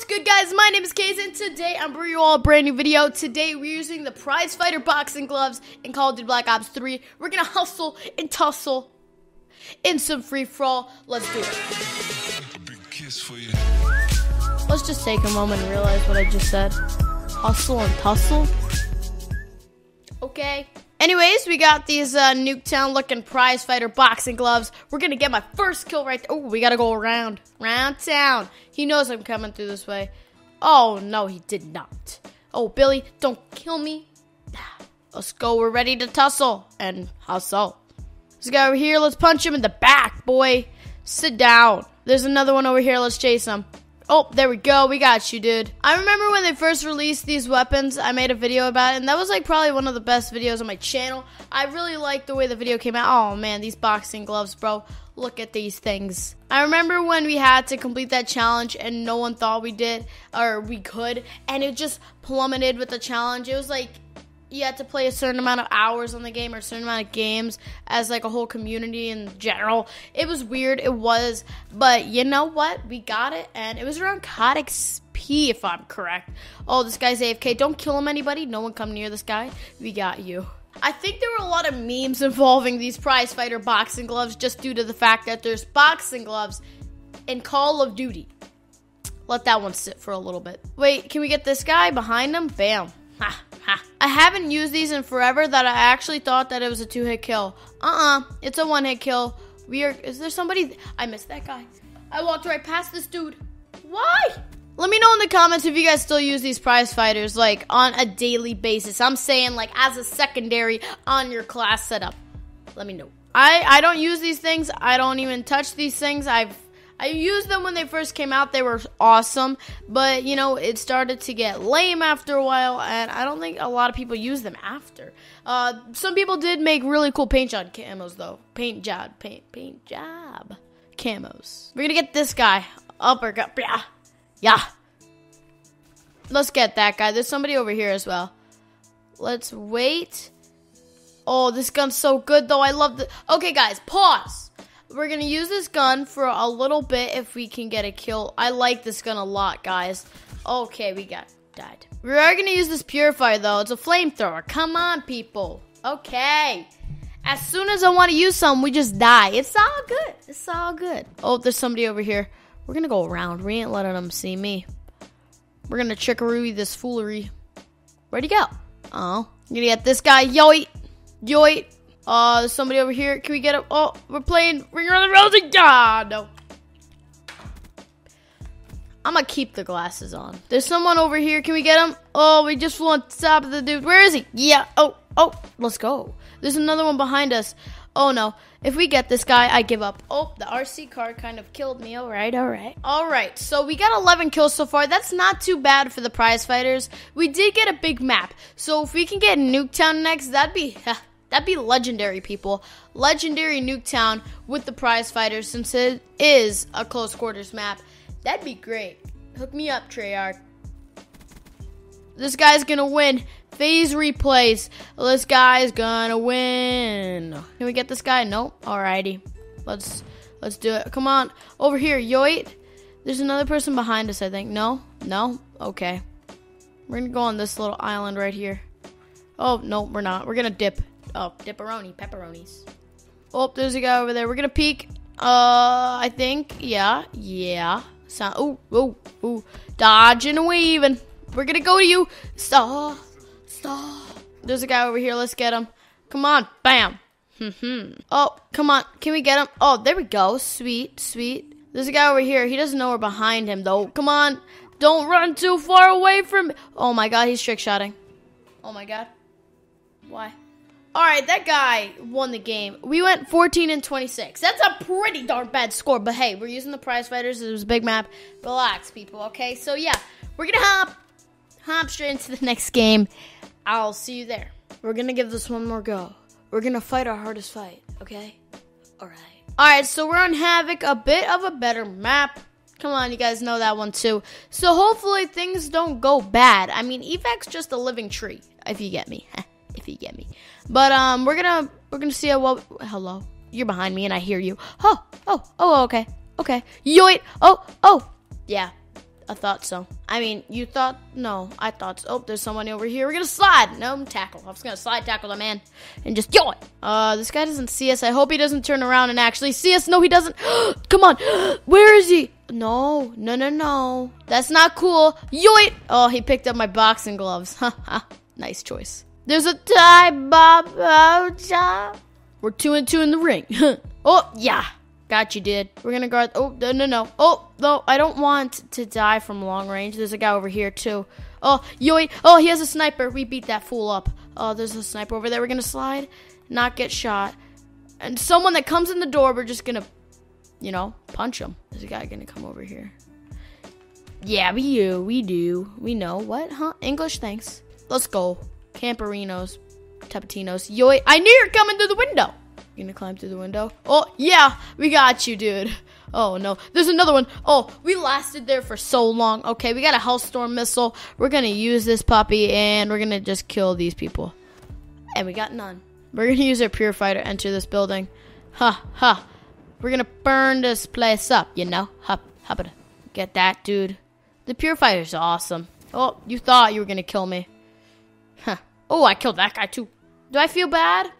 what's good guys? My name is KayZ and today I'm bringing you all a brand new video. Today we're using the Prize Fighter boxing gloves in Call of Duty Black Ops 3. We're gonna hustle and tussle in some free for all. Let's do it. Let's just take a moment and realize what I just said. Hustle and tussle. Okay. Anyways, we got these uh, Nuketown looking prize fighter boxing gloves. We're gonna get my first kill right there. Oh, we gotta go around. Round town. He knows I'm coming through this way. Oh, no, he did not. Oh, Billy, don't kill me. Let's go. We're ready to tussle and hustle. This guy over here, let's punch him in the back, boy. Sit down. There's another one over here. Let's chase him. Oh, there we go. We got you, dude. I remember when they first released these weapons, I made a video about it, and that was like probably one of the best videos on my channel. I really liked the way the video came out. Oh man, these boxing gloves, bro. Look at these things. I remember when we had to complete that challenge and no one thought we did or we could, and it just plummeted with the challenge. It was like you had to play a certain amount of hours on the game or a certain amount of games as like a whole community in general. It was weird, it was, but you know what? We got it, and it was around COD XP if I'm correct. Oh, this guy's AFK. Don't kill him, anybody. No one come near this guy. We got you. I think there were a lot of memes involving these prize fighter boxing gloves just due to the fact that there's boxing gloves in Call of Duty. Let that one sit for a little bit. Wait, can we get this guy behind him? Bam. Ha. I haven't used these in forever that I actually thought that it was a two hit kill. Uh uh it's a one hit kill. We are. Is there somebody? I missed that guy. I walked right past this dude. Why? Let me know in the comments if you guys still use these prize fighters like on a daily basis. I'm saying like as a secondary on your class setup. Let me know. I I don't use these things. I don't even touch these things. I've I used them when they first came out. They were awesome, but you know, it started to get lame after a while, and I don't think a lot of people use them after. Uh, some people did make really cool paint job camos though. Paint job, paint, paint job camos. We're gonna get this guy. Uppercut. Yeah. Yeah. Let's get that guy. There's somebody over here as well. Let's wait. Oh, this gun's so good though. I love the. Okay, guys, pause. We're gonna use this gun for a little bit if we can get a kill. I like this gun a lot, guys. Okay, we got died. We are gonna use this purifier though. It's a flamethrower. Come on, people. Okay. As soon as I want to use some, we just die. It's all good. It's all good. Oh, there's somebody over here. We're gonna go around. We ain't letting them see me. We're gonna trickaroo this foolery. Where'd he go? Oh, I'm gonna get this guy. Yoit. Yoit. Uh, there's somebody over here. Can we get him? Oh, we're playing Ring Around the Rosie. Ah, no. I'm gonna keep the glasses on. There's someone over here. Can we get him? Oh, we just flew on top of the dude. Where is he? Yeah. Oh, oh, let's go. There's another one behind us. Oh no. If we get this guy, I give up. Oh, the RC car kind of killed me. All right, all right. All right, so we got 11 kills so far. That's not too bad for the prize fighters. We did get a big map. So if we can get Nuketown next, that'd be That'd be legendary, people. Legendary Nuketown with the prize fighters since it is a close quarters map. That'd be great. Hook me up, Treyarch. This guy's gonna win. FaZe replays. This guy's gonna win. Can we get this guy? Nope. Alrighty. Let's let's do it. Come on. Over here, Yoit. There's another person behind us, I think. No? No? Okay. We're gonna go on this little island right here. Oh, no, we're not. We're gonna dip. Oh, dipperoni, pepperonis. Oh, there's a guy over there. We're gonna peek. Uh, I think. Yeah, yeah. So, oh, oh, oh. Dodging and weaving. We're gonna go to you. Stop. Stop. There's a guy over here. Let's get him. Come on. Bam. Hmm. oh, come on. Can we get him? Oh, there we go. Sweet, sweet. There's a guy over here. He doesn't know we're behind him, though. Come on. Don't run too far away from Oh, my God. He's trick shotting. Oh, my God. Why? All right, that guy won the game. We went 14 and 26. That's a pretty darn bad score, but hey, we're using the prize fighters. It was a big map. Relax, people, okay? So, yeah, we're going to hop, hop straight into the next game. I'll see you there. We're going to give this one more go. We're going to fight our hardest fight, okay? All right. All right, so we're on Evac, a bit of a better map. Come on, you guys know that one too. So hopefully things don't go bad. I mean, Evac's just a living tree, if you get me. if you get me. But um, we're gonna we're gonna see how well. Hello, you're behind me and I hear you. Oh, oh, oh, okay, okay. Yoit. Oh, oh, yeah. I thought so. I mean, you thought? No, I thought so. Oh, there's someone over here. We're gonna slide. No, tackle. I'm just gonna slide tackle the man and just yo it. Uh, this guy doesn't see us. I hope he doesn't turn around and actually see us. No, he doesn't. Come on. Where is he? No, no, no, no. That's not cool. Yoit! Oh, he picked up my boxing gloves. Ha ha. Nice choice. There's a tie, Bob. Oh, we're two and two in the ring. oh, yeah. Got you, dude. We're gonna guard. Oh, no, no, no. Oh, no, I don't want to die from long range. There's a guy over here, too. Oh, yoit. Oh, he has a sniper. We beat that fool up. Oh, there's a sniper over there. We're gonna slide, not get shot. And someone that comes in the door, we're just gonna, you know, punch him. There's a guy gonna come over here. Yeah, we do. We do. We know. What? Huh? English, thanks. Let's go. Camperinos. Tapatinos. Yoit. I knew you're coming through the window. You gonna climb through the window? Oh, yeah, we got you, dude. Oh, no. There's another one. Oh, we lasted there for so long. Okay, we got a Hellstorm missile. We're gonna use this puppy, and we're gonna just kill these people. And we got none. We're gonna use our purifier to enter this building. Ha, ha. We're gonna burn this place up, you know? Hup, hup, get that, dude. The purifier's awesome. Oh, you thought you were gonna kill me. Huh. Oh, I killed that guy, too. Do I feel bad?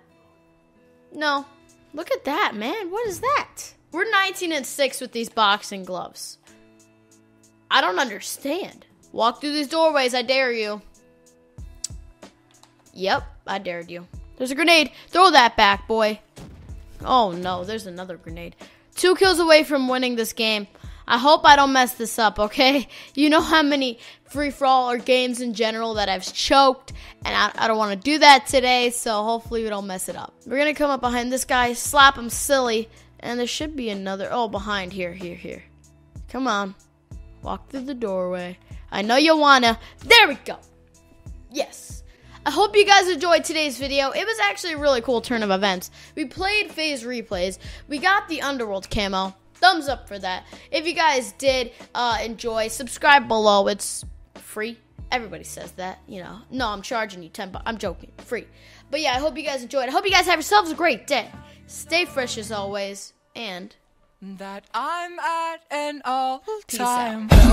No. Look at that, man. What is that? We're 19 and 6 with these boxing gloves. I don't understand. Walk through these doorways, I dare you. Yep, I dared you. There's a grenade. Throw that back, boy. Oh no, there's another grenade. Two kills away from winning this game. I hope I don't mess this up, okay? You know how many free for all or games in general that I've choked, and I, I don't want to do that today, so hopefully we don't mess it up. We're gonna come up behind this guy, slap him silly, and there should be another. Oh, behind here, here, here. Come on. Walk through the doorway. I know you wanna. There we go. Yes. I hope you guys enjoyed today's video. It was actually a really cool turn of events. We played FaZe replays. We got the Underworld camo thumbs up for that. If you guys did uh, enjoy, subscribe below. It's free. Everybody says that, you know. No, I'm charging you 10 bucks. I'm joking. Free. But yeah, I hope you guys enjoyed. I hope you guys have yourselves a great day. Stay fresh as always. And that I'm at an all time. Peace out.